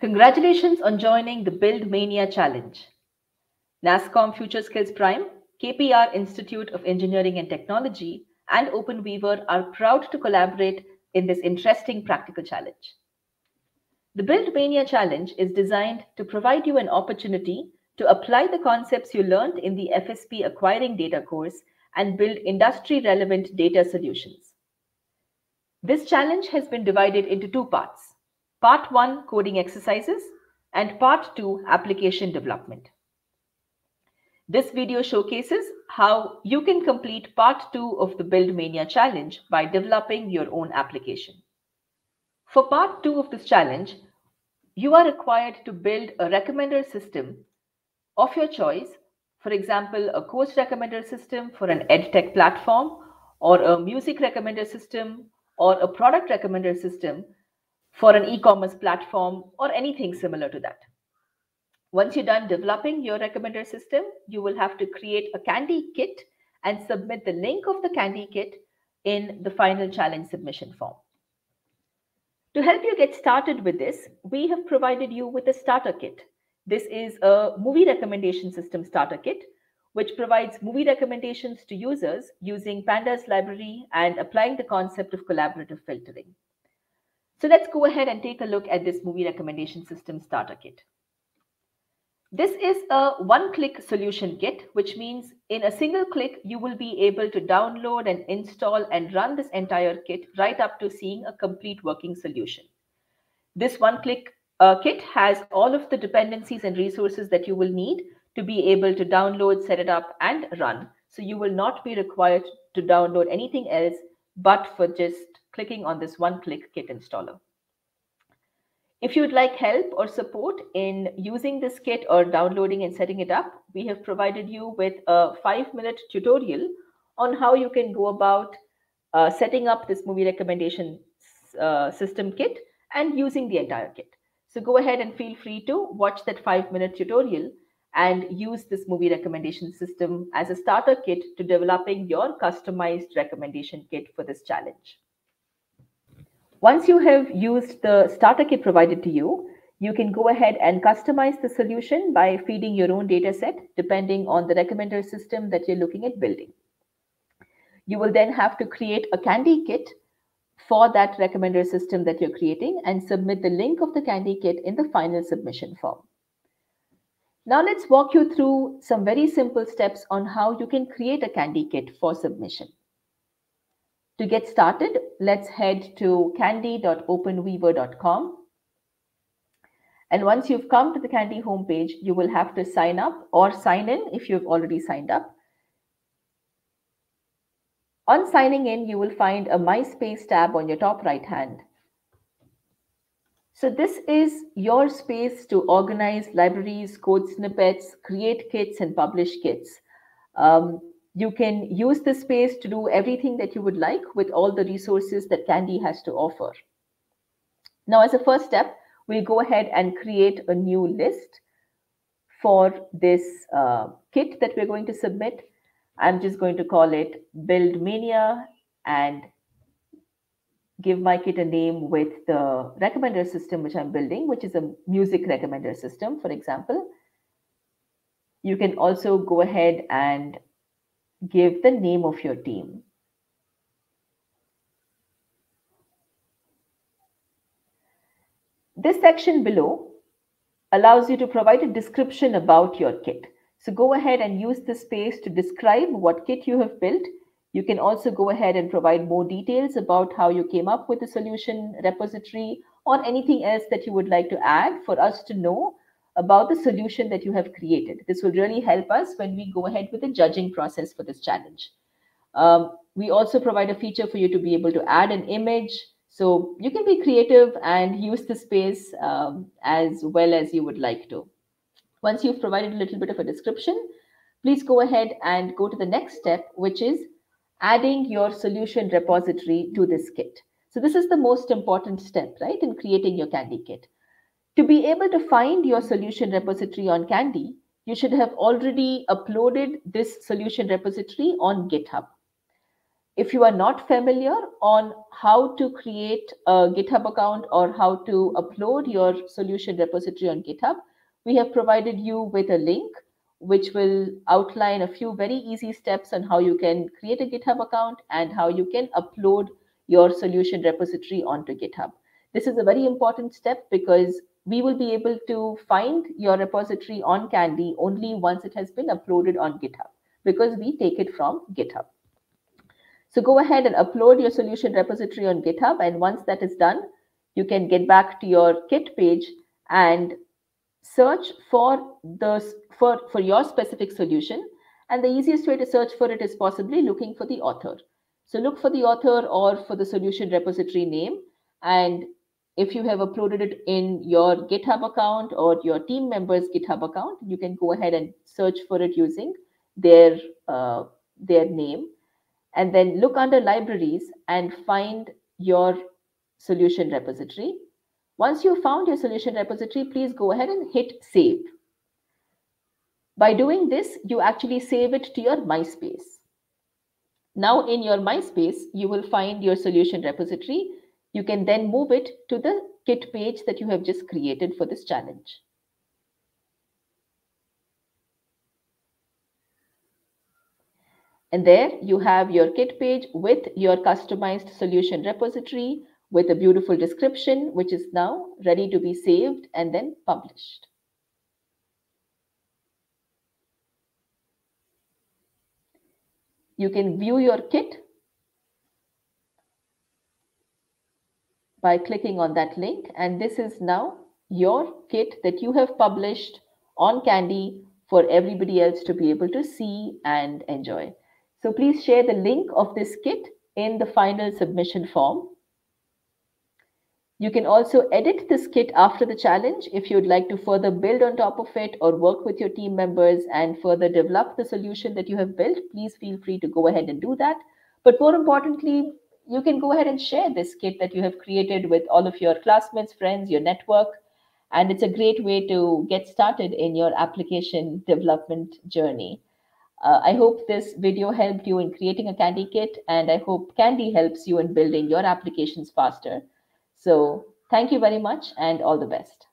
Congratulations on joining the Build Mania Challenge. NASSCOM Future Skills Prime, KPR Institute of Engineering and Technology, and OpenWeaver are proud to collaborate in this interesting practical challenge. The Build Mania Challenge is designed to provide you an opportunity to apply the concepts you learned in the FSP Acquiring Data course and build industry relevant data solutions. This challenge has been divided into two parts Part 1 coding exercises and Part 2 application development. This video showcases how you can complete Part 2 of the Build Mania challenge by developing your own application. For Part 2 of this challenge, you are required to build a recommender system of your choice, for example, a course recommender system for an EdTech platform, or a music recommender system, or a product recommender system for an e-commerce platform or anything similar to that. Once you're done developing your recommender system, you will have to create a kandi kit and submit the link of the kandi kit in the final challenge submission form. To help you get started with this, we have provided you with a starter kit. This is a movie recommendation system starter kit, which provides movie recommendations to users using Pandas library and applying the concept of collaborative filtering. So let's go ahead and take a look at this movie recommendation system starter kit. This is a one-click solution kit, which means in a single click, you will be able to download and install and run this entire kit right up to seeing a complete working solution. This one-click uh, kit has all of the dependencies and resources that you will need to be able to download, set it up, and run. So you will not be required to download anything else but for just clicking on this one-click kit installer. If you'd like help or support in using this kit or downloading and setting it up, we have provided you with a five-minute tutorial on how you can go about uh, setting up this movie recommendation uh, system kit and using the entire kit. So go ahead and feel free to watch that five-minute tutorial and use this movie recommendation system as a starter kit to developing your customized recommendation kit for this challenge. Once you have used the starter kit provided to you, you can go ahead and customize the solution by feeding your own data set depending on the recommender system that you're looking at building. You will then have to create a kandi kit for that recommender system that you're creating and submit the link of the kandi kit in the final submission form. Now let's walk you through some very simple steps on how you can create a kandi kit for submission. To get started, let's head to kandi.openweaver.com. And once you've come to the kandi homepage, you will have to sign up or sign in if you've already signed up. On signing in, you will find a My Space tab on your top right hand. So this is your space to organize libraries, code snippets, create kits, and publish kits. Um, you can use this space to do everything that you would like with all the resources that kandi has to offer. Now, as a first step, we'll go ahead and create a new list for this uh, kit that we're going to submit. I'm just going to call it Build Mania and give my kit a name with the recommender system which I'm building, which is a music recommender system, for example. You can also go ahead and give the name of your team. This section below allows you to provide a description about your kit. So go ahead and use this space to describe what kit you have built. You can also go ahead and provide more details about how you came up with the solution repository or anything else that you would like to add for us to know about the solution that you have created. This will really help us when we go ahead with the judging process for this challenge. Um, we also provide a feature for you to be able to add an image. So you can be creative and use the space um, as well as you would like to. Once you've provided a little bit of a description, please go ahead and go to the next step, which is adding your solution repository to this kit. So this is the most important step, right, in creating your kandi kit. To be able to find your solution repository on kandi, you should have already uploaded this solution repository on GitHub. if you are not familiar on how to create a GitHub account or how to upload your solution repository on GitHub, we have provided you with a link which will outline a few very easy steps on how you can create a GitHub account and how you can upload your solution repository onto GitHub. This is a very important step because we will be able to find your repository on kandi only once it has been uploaded on GitHub because we take it from GitHub. So go ahead and upload your solution repository on GitHub. And once that is done, you can get back to your kit page and search for the for, for your specific solution. And the easiest way to search for it is possibly looking for the author. So look for the author or for the solution repository name. And if you have uploaded it in your GitHub account or your team member's GitHub account, you can go ahead and search for it using their, uh, their name and then look under libraries and find your solution repository. Once you found your solution repository, please go ahead and hit save. By doing this, you actually save it to your MySpace. Now in your MySpace, you will find your solution repository. You can then move it to the kit page that you have just created for this challenge. And there you have your kit page with your customized solution repository with a beautiful description, which is now ready to be saved and then published. You can view your kit by clicking on that link. And this is now your kit that you have published on kandi for everybody else to be able to see and enjoy. So please share the link of this kit in the final submission form. You can also edit this kit after the challenge if you'd like to further build on top of it or work with your team members and further develop the solution that you have built. Please feel free to go ahead and do that. But more importantly, you can go ahead and share this kit that you have created with all of your classmates, friends, your network. And it's a great way to get started in your application development journey. Uh, I hope this video helped you in creating a kandi kit, and I hope kandi helps you in building your applications faster. So thank you very much and all the best.